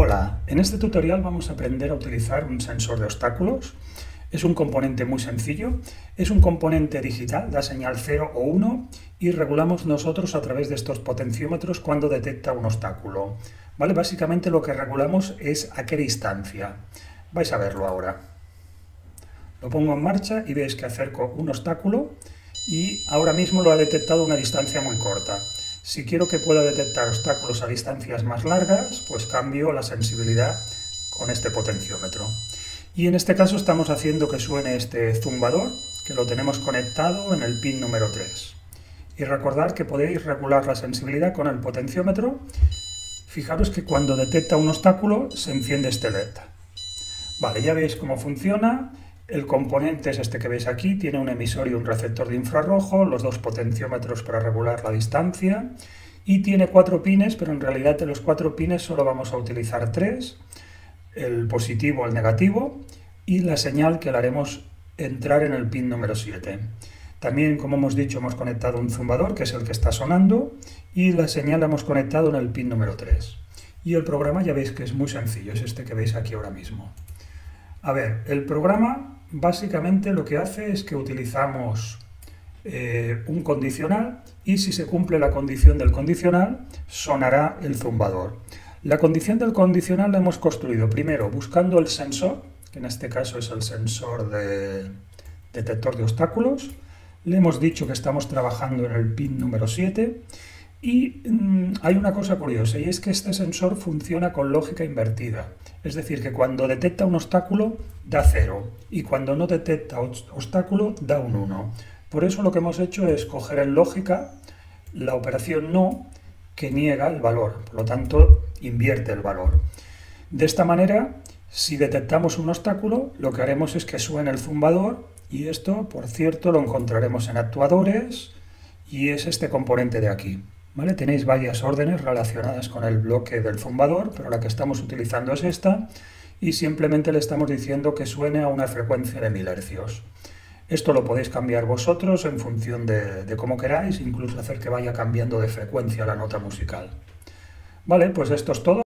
Hola, en este tutorial vamos a aprender a utilizar un sensor de obstáculos. Es un componente muy sencillo, es un componente digital, da señal 0 o 1 y regulamos nosotros a través de estos potenciómetros cuando detecta un obstáculo. ¿Vale? Básicamente lo que regulamos es a qué distancia. Vais a verlo ahora. Lo pongo en marcha y veis que acerco un obstáculo y ahora mismo lo ha detectado a una distancia muy corta. Si quiero que pueda detectar obstáculos a distancias más largas, pues cambio la sensibilidad con este potenciómetro. Y en este caso estamos haciendo que suene este zumbador, que lo tenemos conectado en el pin número 3. Y recordad que podéis regular la sensibilidad con el potenciómetro. Fijaros que cuando detecta un obstáculo se enciende este LED. Vale, ya veis cómo funciona. El componente es este que veis aquí, tiene un emisor y un receptor de infrarrojo, los dos potenciómetros para regular la distancia y tiene cuatro pines, pero en realidad de los cuatro pines solo vamos a utilizar tres, el positivo, el negativo y la señal que la haremos entrar en el pin número 7. También, como hemos dicho, hemos conectado un zumbador, que es el que está sonando, y la señal la hemos conectado en el pin número 3. Y el programa ya veis que es muy sencillo, es este que veis aquí ahora mismo. A ver, el programa básicamente lo que hace es que utilizamos eh, un condicional y si se cumple la condición del condicional, sonará el zumbador. La condición del condicional la hemos construido primero buscando el sensor, que en este caso es el sensor de detector de obstáculos. Le hemos dicho que estamos trabajando en el pin número 7 y mm, hay una cosa curiosa y es que este sensor funciona con lógica invertida. Es decir, que cuando detecta un obstáculo da 0 y cuando no detecta obstáculo da un 1. Por eso lo que hemos hecho es coger en lógica la operación no que niega el valor, por lo tanto invierte el valor. De esta manera, si detectamos un obstáculo, lo que haremos es que suene el zumbador y esto, por cierto, lo encontraremos en actuadores y es este componente de aquí. Tenéis varias órdenes relacionadas con el bloque del zumbador, pero la que estamos utilizando es esta y simplemente le estamos diciendo que suene a una frecuencia de 1000 hercios. Esto lo podéis cambiar vosotros en función de, de cómo queráis, incluso hacer que vaya cambiando de frecuencia la nota musical. Vale, pues esto es todo.